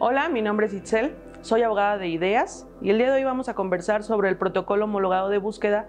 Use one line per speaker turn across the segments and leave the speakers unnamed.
Hola, mi nombre es Itzel, soy abogada de IDEAS y el día de hoy vamos a conversar sobre el protocolo homologado de búsqueda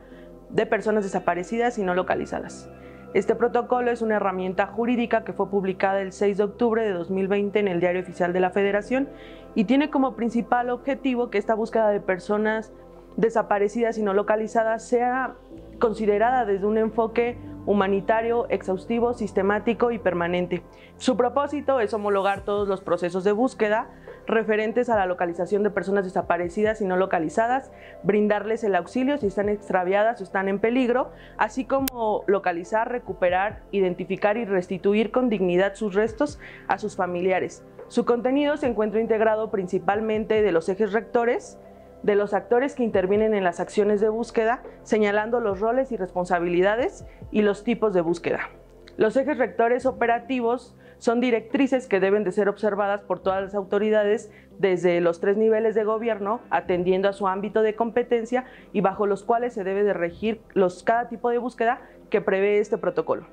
de personas desaparecidas y no localizadas. Este protocolo es una herramienta jurídica que fue publicada el 6 de octubre de 2020 en el Diario Oficial de la Federación y tiene como principal objetivo que esta búsqueda de personas desaparecidas y no localizadas sea considerada desde un enfoque humanitario, exhaustivo, sistemático y permanente. Su propósito es homologar todos los procesos de búsqueda referentes a la localización de personas desaparecidas y no localizadas, brindarles el auxilio si están extraviadas o están en peligro, así como localizar, recuperar, identificar y restituir con dignidad sus restos a sus familiares. Su contenido se encuentra integrado principalmente de los ejes rectores, de los actores que intervienen en las acciones de búsqueda, señalando los roles y responsabilidades y los tipos de búsqueda. Los ejes rectores operativos son directrices que deben de ser observadas por todas las autoridades desde los tres niveles de gobierno, atendiendo a su ámbito de competencia y bajo los cuales se debe de regir los, cada tipo de búsqueda que prevé este protocolo.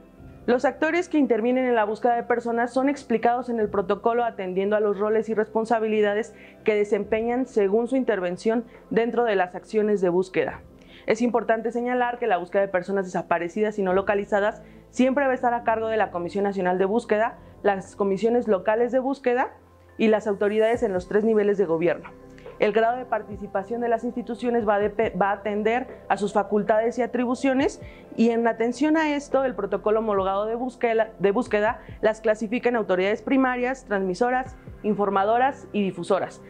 Los actores que intervienen en la búsqueda de personas son explicados en el protocolo atendiendo a los roles y responsabilidades que desempeñan según su intervención dentro de las acciones de búsqueda. Es importante señalar que la búsqueda de personas desaparecidas y no localizadas siempre va a estar a cargo de la Comisión Nacional de Búsqueda, las comisiones locales de búsqueda y las autoridades en los tres niveles de gobierno. El grado de participación de las instituciones va, a atender a sus facultades y atribuciones y en atención a esto, el protocolo homologado de búsqueda, las clasifica en autoridades primarias, transmisoras, informadoras y difusoras.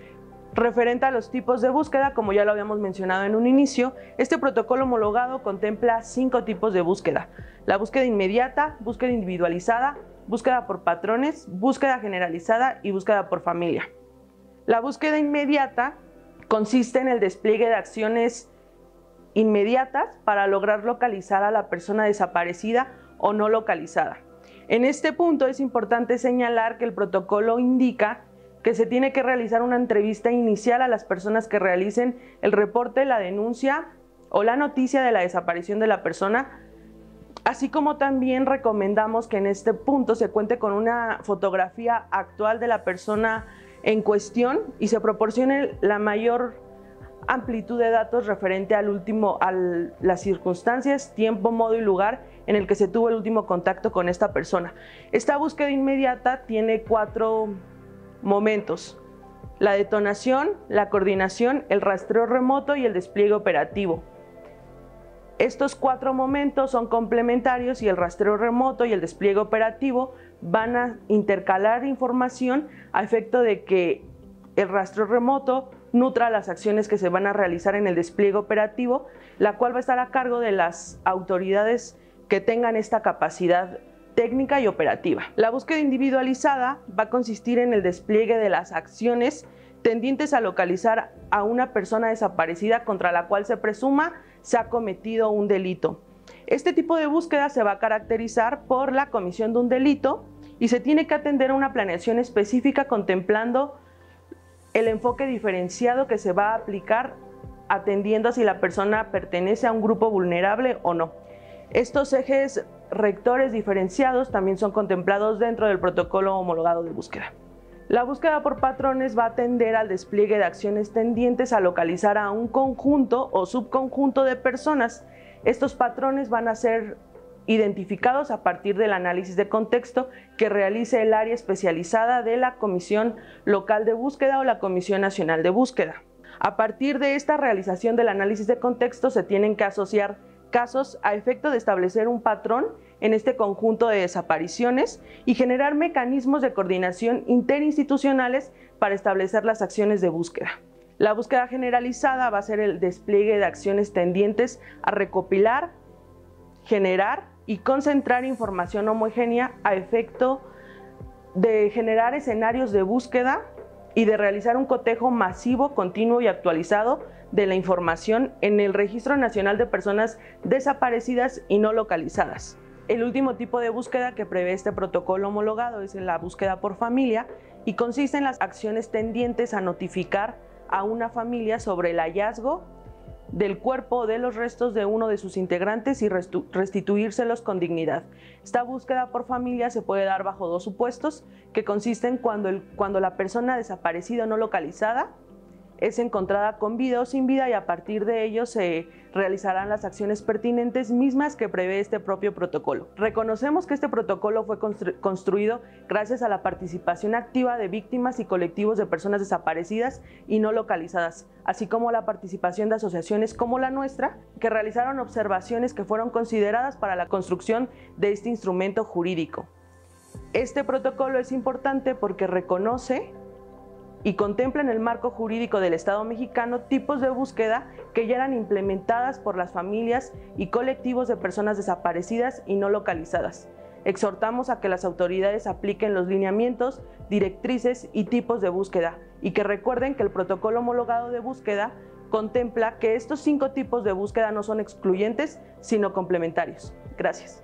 Referente a los tipos de búsqueda, como ya lo habíamos mencionado en un inicio, este protocolo homologado contempla cinco tipos de búsqueda. La búsqueda inmediata, búsqueda individualizada, búsqueda por patrones, búsqueda generalizada y búsqueda por familia. La búsqueda inmediata consiste en el despliegue de acciones inmediatas para lograr localizar a la persona desaparecida o no localizada. En este punto es importante señalar que el protocolo indica que se tiene que realizar una entrevista inicial a las personas que realicen el reporte, la denuncia o la noticia de la desaparición de la persona, así como también recomendamos que en este punto se cuente con una fotografía actual de la persona en cuestión y se proporcione la mayor amplitud de datos referente al último, a las circunstancias, tiempo, modo y lugar en el que se tuvo el último contacto con esta persona. Esta búsqueda inmediata tiene cuatro momentos. La detonación, la coordinación, el rastreo remoto y el despliegue operativo. Estos cuatro momentos son complementarios y el rastreo remoto y el despliegue operativo van a intercalar información a efecto de que el rastreo remoto nutra las acciones que se van a realizar en el despliegue operativo, la cual va a estar a cargo de las autoridades que tengan esta capacidad técnica y operativa. La búsqueda individualizada va a consistir en el despliegue de las acciones tendientes a localizar a una persona desaparecida contra la cual se presuma se ha cometido un delito. Este tipo de búsqueda se va a caracterizar por la comisión de un delito y se tiene que atender a una planeación específica contemplando el enfoque diferenciado que se va a aplicar atendiendo a si la persona pertenece a un grupo vulnerable o no. Estos ejes rectores diferenciados también son contemplados dentro del protocolo homologado de búsqueda. La búsqueda por patrones va a atender al despliegue de acciones tendientes a localizar a un conjunto o subconjunto de personas. Estos patrones van a ser identificados a partir del análisis de contexto que realice el área especializada de la Comisión Local de Búsqueda o la Comisión Nacional de Búsqueda. A partir de esta realización del análisis de contexto se tienen que asociar casos a efecto de establecer un patrón en este conjunto de desapariciones y generar mecanismos de coordinación interinstitucionales para establecer las acciones de búsqueda. La búsqueda generalizada va a ser el despliegue de acciones tendientes a recopilar, generar y concentrar información homogénea a efecto de generar escenarios de búsqueda y de realizar un cotejo masivo, continuo y actualizado de la información en el Registro Nacional de Personas Desaparecidas y No Localizadas. El último tipo de búsqueda que prevé este protocolo homologado es la búsqueda por familia y consiste en las acciones tendientes a notificar a una familia sobre el hallazgo del cuerpo o de los restos de uno de sus integrantes y restituírselos con dignidad. Esta búsqueda por familia se puede dar bajo dos supuestos, que consisten cuando, cuando la persona desaparecida o no localizada es encontrada con vida o sin vida y a partir de ello se realizarán las acciones pertinentes mismas que prevé este propio protocolo. Reconocemos que este protocolo fue construido gracias a la participación activa de víctimas y colectivos de personas desaparecidas y no localizadas, así como la participación de asociaciones como la nuestra, que realizaron observaciones que fueron consideradas para la construcción de este instrumento jurídico. Este protocolo es importante porque reconoce y contempla en el marco jurídico del Estado mexicano tipos de búsqueda que ya eran implementadas por las familias y colectivos de personas desaparecidas y no localizadas. Exhortamos a que las autoridades apliquen los lineamientos, directrices y tipos de búsqueda y que recuerden que el protocolo homologado de búsqueda contempla que estos cinco tipos de búsqueda no son excluyentes, sino complementarios. Gracias.